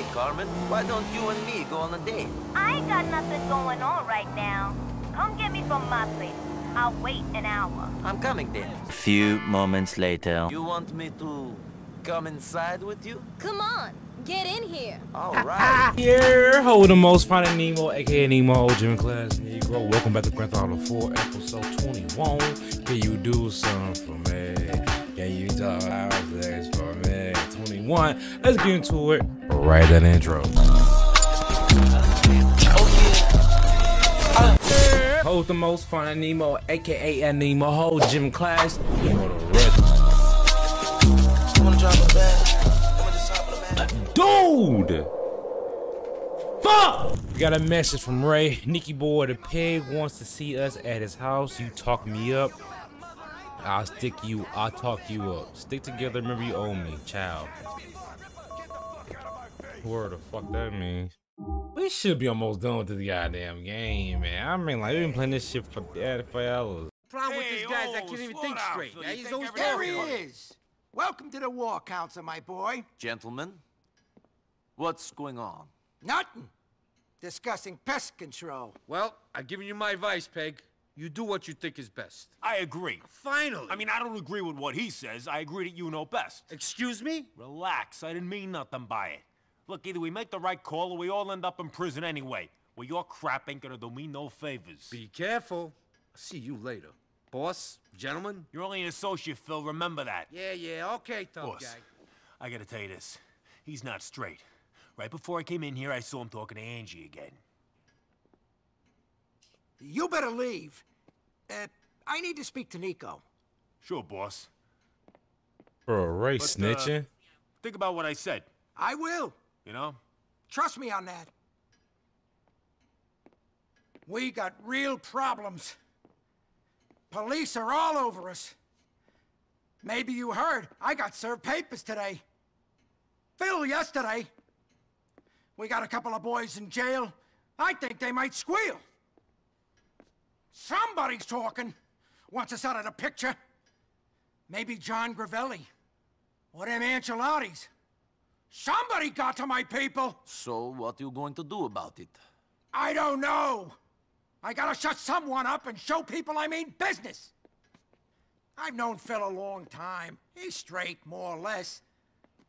Hey, Carmen, why don't you and me go on a date? I ain't got nothing going on right now. Come get me from my place. I'll wait an hour. I'm coming then. A few moments later. You want me to come inside with you? Come on, get in here. All right. Here, hold the most finding Nemo, aka Nemo, old Gym Class Negro. Welcome back to Grand Theft Auto 4, episode 21. Can you do something for me? Can you talk things for me? 21. Let's get into it. Right that intro. Hold the most finding Nemo, aka Nemo, hold gym class. You know the rest. Dude! Fuck! We got a message from Ray. Nikki Boy the pig wants to see us at his house. You talk me up. I'll stick you. I'll talk you up. Stick together. Remember you owe me. Ciao. Where the fuck that means? We should be almost done with this goddamn game, man. I mean, like we've been playing this shit for uh, for hours. problem with Hey, this guy is I oh, can't even think straight. Phil. Yeah, he's think always. There he is! Welcome to the War Council, my boy. Gentlemen, what's going on? Nothing. Discussing pest control. Well, I've given you my advice, Peg. You do what you think is best. I agree. Finally. I mean, I don't agree with what he says. I agree that you know best. excuse me? Relax. I didn't mean nothing by it. Look, either we make the right call or we all end up in prison anyway. Well, your crap ain't gonna do me no favors. Be careful. I'll see you later. Boss, gentlemen. You're only an associate, Phil. Remember that. Yeah, yeah, okay, tough Boss, guy. I gotta tell you this. He's not straight. Right before I came in here, I saw him talking to Angie again. You better leave. Uh, I need to speak to Nico. Sure, boss. Bro, Ray But, uh, snitching. Think about what I said, I will. you know? Trust me on that. We got real problems. Police are all over us. Maybe you heard, I got served papers today. Phil yesterday. We got a couple of boys in jail. I think they might squeal. Somebody's talking. Wants us out of the picture. Maybe Jon Gravelli. Or them Ancelottis. Somebody got to my people. So, what are you going to do about it? I don't know. I gotta shut someone up and show people I mean business. I've known Phil a long time. He's straight, more or less.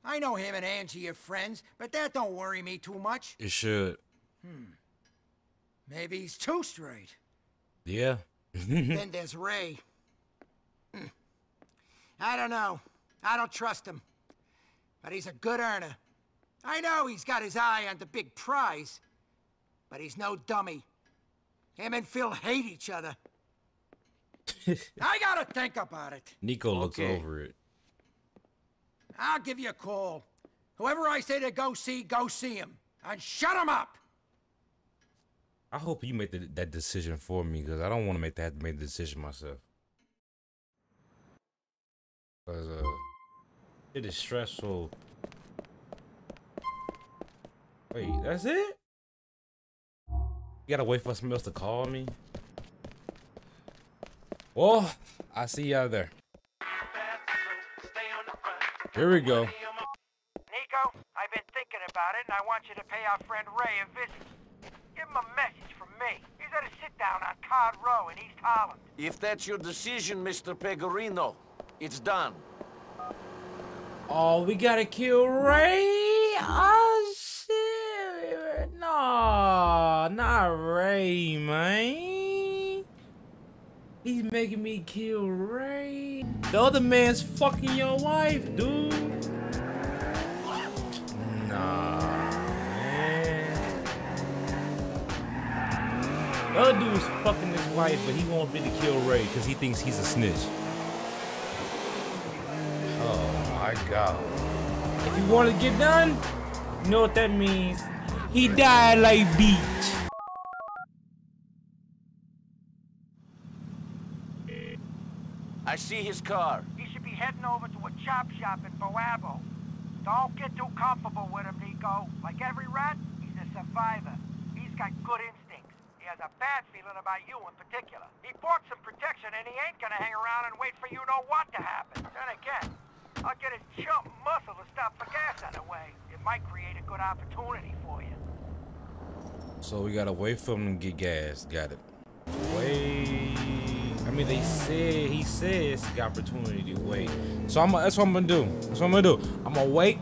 I know him and Angie are friends, but that don't worry me too much. It should. Hmm. Maybe he's too straight. Yeah. then there's Ray. Hmm. I don't know. I don't trust him. But he's a good earner. I know he's got his eye on the big prize, but he's no dummy. Him and Phil hate each other. I gotta think about it. Nico looks Okay. over it. I'll give you a call. Whoever I say to go see, go see him. And shut him up! I hope you make the, that decision for me because I don't want to make that make the decision myself. Cause uh, it is stressful. Wait, that's it? You gotta wait for somebody else to call me. Well, I see y'all there. Here we go. Nico, I've been thinking about it, and I want you to pay our friend Ray a visit. Give him a message from me. He's at a sit-down on Cod Row in East Holland. If that's your decision, Mr. Pegorino, it's done. Oh, we gotta kill Ray. Oh shit! No, not Ray, man. He's making me kill Ray. The other man's fucking your wife, dude. Other dude's fucking his wife, but he won't be to kill Ray because he thinks he's a snitch. Oh my god. If you want to get done, you know what that means. He died like beach. I see his car. He should be heading over to a chop shop in Boabo. Don't get too comfortable with him, Nico. Like every rat, he's a survivor. He's got good instincts. A bad feeling about you in particular. He bought some protection and he ain't gonna hang around and wait for you know what to happen. Then again, I'll get his chump muscle to stop for gas on the way. It might create a good opportunity for you. So we gotta wait for him to get gas. Got it. Wait. I mean, they said he says he got opportunity to wait. So I'm. That's what I'm gonna do. That's what I'm gonna do. I'm gonna wait.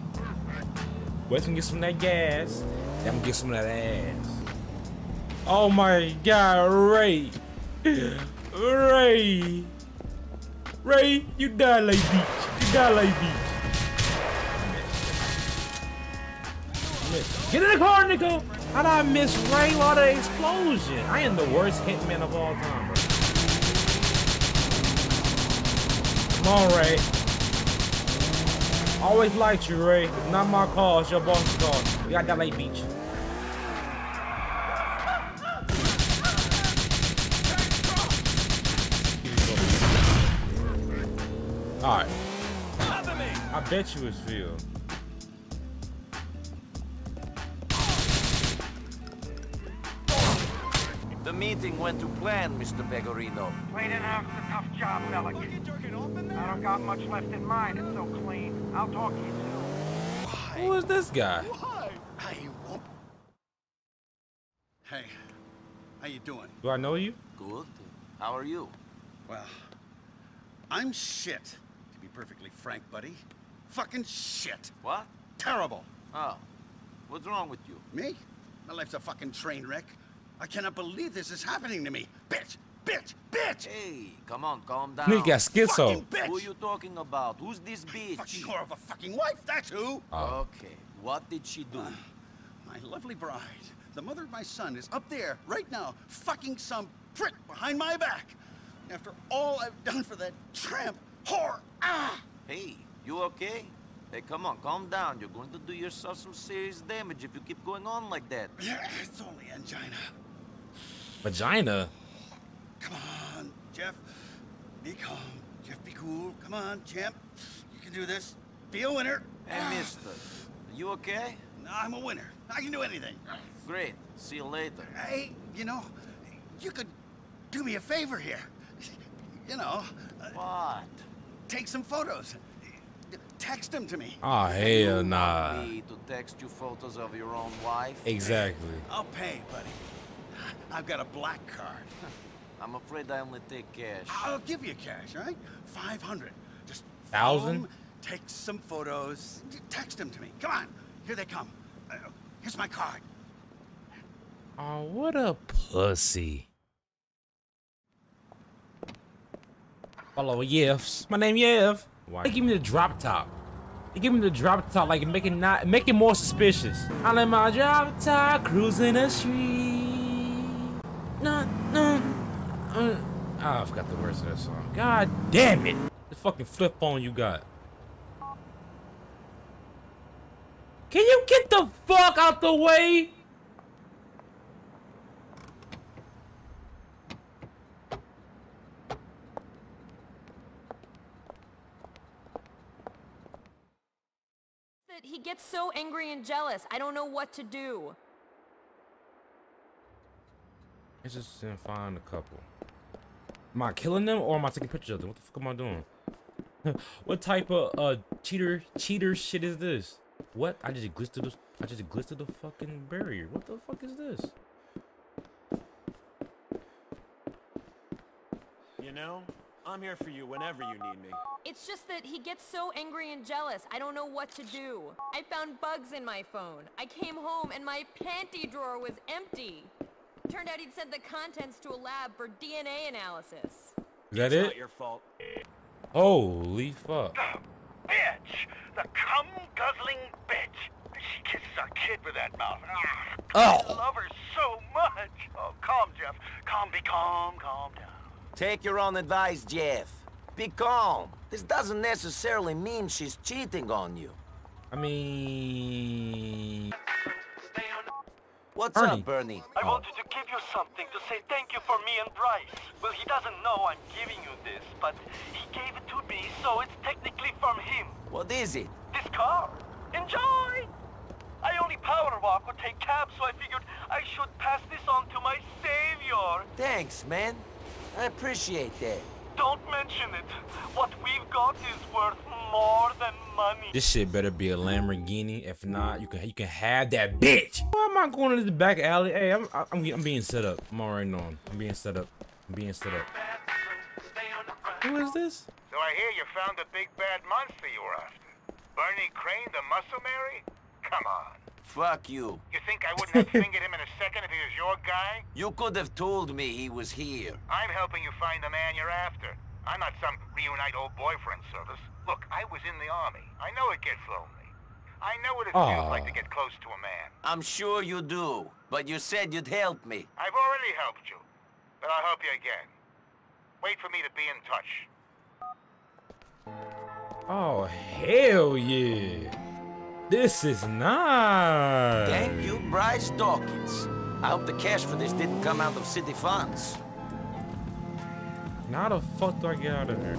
Wait him get some of that gas. Then I'm gonna get some of that ass. Oh my God, Ray. Ray. Ray, you die like beach. You die like beach. Get in the car, Nico! How did I miss Ray while the explosion? I am the worst hitman of all time, bro. Come on, Ray. Always liked you, Ray. It's not my call, it's your boss's call. We got that late beach. Alright. I bet you it's Phil. The meeting went to plan, Mr. Pegorino. Plain and half's a tough job, Bellic. I don't got much left in mine. It's so clean. I'll talk to you soon. Who is this guy? I won't. Hey, how you doing? Do I know you? Good. How are you? Well, I'm shit, to be perfectly frank, buddy. Fucking shit. What? Terrible. Oh. What's wrong with you? Me? My life's a fucking train wreck. I cannot believe this is happening to me. Bitch! Bitch! Bitch! Hey, come on, calm down. Nigga got schizo. Bitch! Who are you talking about? Who's this bitch? Fucking whore of a fucking wife, that's who! Oh. Okay, what did she do? Ah, my lovely bride, the mother of my son, is up there right now, fucking some prick behind my back. After all I've done for that tramp whore. Ah! Hey, you okay? Hey, come on, calm down. You're going to do yourself some serious damage if you keep going on like that. Yeah, it's only angina. Vagina. Come on, Jeff. Be calm. Jeff, be cool. Come on, champ. You can do this. Be a winner. Hey, mister, are you okay? No, I'm a winner. I can do anything. Great. See you later. Hey, you know, you could do me a favor here. You know, uh, What? Take some photos. Text them to me. Oh, hell You nah. want me to text you photos of your own wife? Exactly. I'll pay, buddy. I've got a black card. I'm afraid I only take cash. I'll give you cash, all right? 500. Just Thousand? Take some photos. Text them to me. Come on. Here they come. Uh, here's my card. Oh, what a pussy. Follow Yefs. My name Yev. They give me the drop top. They give me the drop top, like make it not make it more suspicious. I let my drop top cruising the street. No, no. Uh, oh, I forgot the words of that song. God damn it! The fucking flip phone you got. Can you get the fuck out the way? That he gets so angry and jealous. I don't know what to do. Let's just uh, find a couple. Am I killing them or am I taking pictures of them? What the fuck am I doing? what type of uh cheater cheater shit is this? What? I just glitched the I just glitched the fucking barrier. What the fuck is this? You know, I'm here for you whenever you need me. It's just that he gets so angry and jealous. I don't know what to do. I found bugs in my phone. I came home and my panty drawer was empty. Turned out he'd sent the contents to a lab for DNA analysis. Is that it's it? not your fault. Holy fuck. bitch! The cum-guzzling bitch! She kisses our kid with that mouth. Ah, Oh. I love her so much! Oh, calm, Jeff. Calm, be calm, calm down. Take your own advice, Jeff. Be calm. This doesn't necessarily mean she's cheating on you. I mean What's Bernie. up, Bernie? I wanted to give you something to say thank you for me and Bryce. Well, he doesn't know I'm giving you this, but he gave it to me, so it's technically from him. What is it? This car. Enjoy! I only power walk or take cabs, so I figured I should pass this on to my savior. Thanks, man. I appreciate that. Don't mention it. What we've got is worth more than money. This shit better be a Lamborghini. If not, you can you can have that bitch. Why am I going to the back alley? Hey, I'm I'm, I'm being set up. I'm already knowing. I'm being set up. I'm being set up. Who is this? So I hear you found the big bad monster you were after. Bernie Crane, the muscle Mary? Come on. Fuck you. You think I wouldn't have fingered him in a second if he was your guy? You could have told me he was here. I'm helping you find the man you're after. I'm not some reunite old boyfriend service. Look, I was in the army. I know it gets lonely. I know what it feels like to get close to a man. I'm sure you do, but you said you'd help me. I've already helped you, but I'll help you again. Wait for me to be in touch. Oh hell yeah! This is nice. Thank you, Bryce Dawkins. I hope the cash for this didn't come out of city funds. Now the fuck do I get out of here?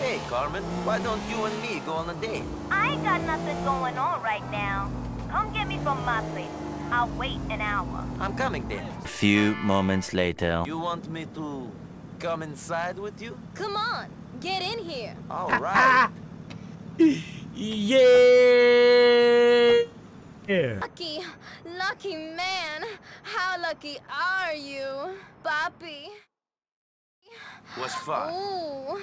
Hey, Carmen, why don't you and me go on a date? I ain't got nothing going on right now. Come get me from my place. I'll wait an hour. I'm coming then. A few moments later. You want me to come inside with you? Come on, get in here. All right. yeah. Yeah. Lucky, lucky man. How lucky are you, Papi? What's fun. Ooh.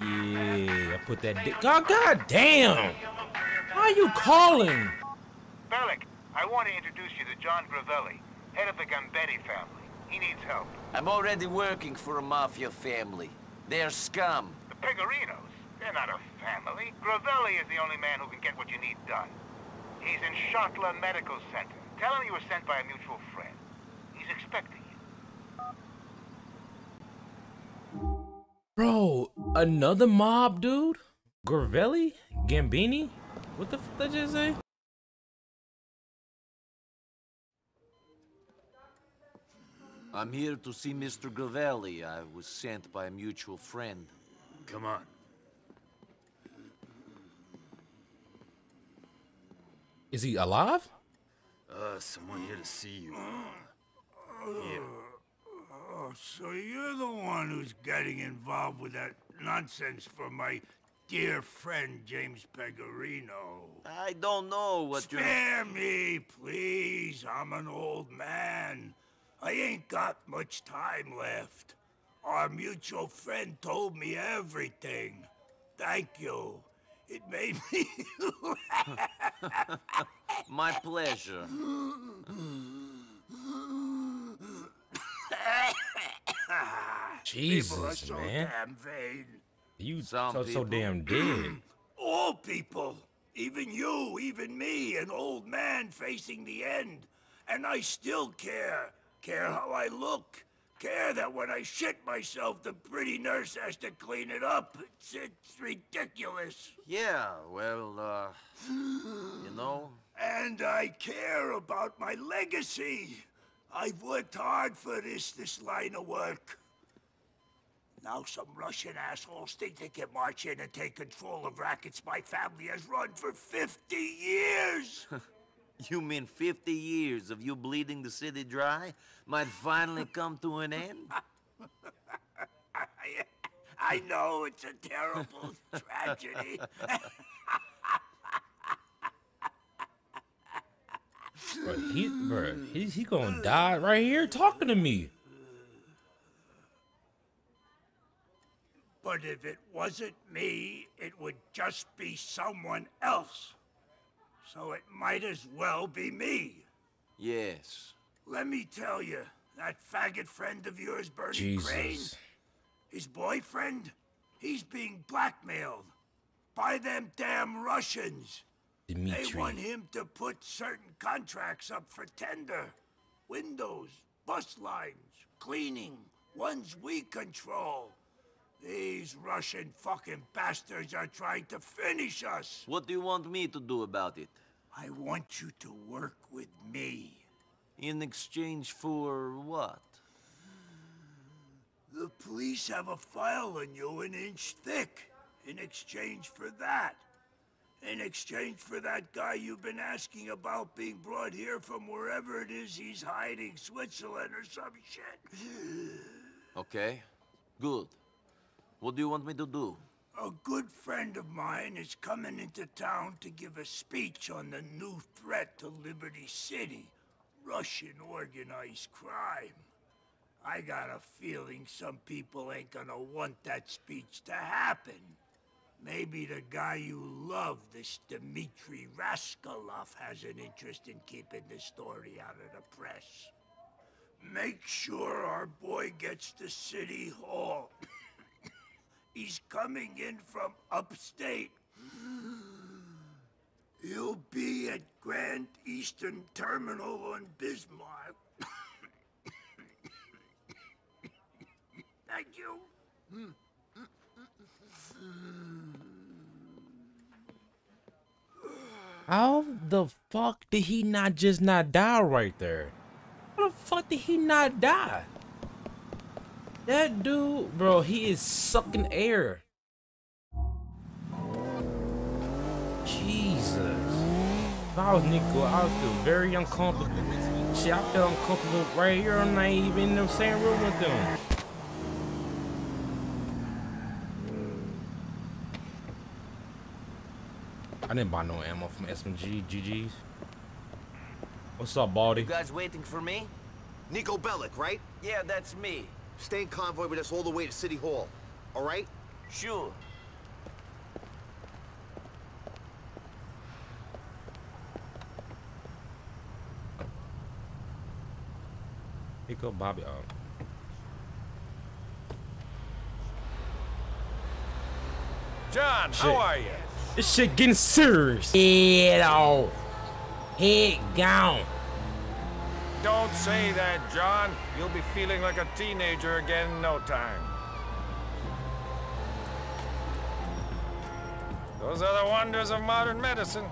Yeah, I put that dick. God, God damn! Why are you calling? Bellic, I want to introduce you to Jon Gravelli, head of the Gambetti family. He needs help. I'm already working for a mafia family. They're scum. The Pegorinos, they're not a family. Gravelli is the only man who can get what you need done. He's in Schottler Medical Center. Tell him you were sent by a mutual friend. He's expecting you. Bro, another mob dude? Gravelli? Gambini? What the fuck did I just say? I'm here to see Mr. Gravelli. I was sent by a mutual friend. Come on. Is he alive? Uh, someone here to see you. Yeah. Oh, so you're the one who's getting involved with that nonsense for my dear friend James Pegorino. I don't know what you're... Spare me, please. I'm an old man. I ain't got much time left. Our mutual friend told me everything. Thank you. It made me My pleasure. People are Jesus, so man. damn vain. You Some so, so damn dead. All people, even you, even me, an old man facing the end. And I still care. Care how I look. Care that when I shit myself, the pretty nurse has to clean it up. It's, it's ridiculous. Yeah, well, uh... You know... And I care about my legacy. I've worked hard for this, this line of work. Now some Russian assholes think they can march in and take control of rackets my family has run for 50 years. You mean 50 years of you bleeding the city dry might finally come to an end? I, I know it's a terrible tragedy. Bro, he, bro, he, he gonna die right here talking to me. But if it wasn't me, it would just be someone else. So it might as well be me. Yes. Let me tell you, that faggot friend of yours, Bernie Crane, his boyfriend, he's being blackmailed by them damn Russians. They want him to put certain contracts up for tender. Windows, bus lines, cleaning, ones we control. These Russian fucking bastards are trying to finish us. What do you want me to do about it? I want you to work with me. In exchange for what? The police have a file on you an inch thick in exchange for that. In exchange for that guy you've been asking about being brought here from wherever it is he's hiding, Switzerland or some shit. Okay. Good. What do you want me to do? A good friend of mine is coming into town to give a speech on the new threat to Liberty City. Russian organized crime. I got a feeling some people ain't gonna want that speech to happen. Maybe the guy you love, this Dimitri Rascalov, has an interest in keeping the story out of the press. Make sure our boy gets to City Hall. He's coming in from upstate. He'll be at Grand Easton Terminal on Bismarck. Thank you. How the fuck did he not just not die right there? How the fuck did he not die? That dude, bro, he is sucking air. Jesus. If I was Nico, I would feel very uncomfortable. Shit, I feel uncomfortable right here. I'm not even in the same room with them. I didn't buy no ammo from SMG GG's. What's up, Baldy? You guys waiting for me? Nico Bellic, right? Yeah, that's me. Stay in convoy with us all the way to City Hall. All right? Sure. Here go Bobby. Oh. John, Shit. how are you? This shit getting serious. Head off. Head gone. Don't say that, John. You'll be feeling like a teenager again in no time. Those are the wonders of modern medicine.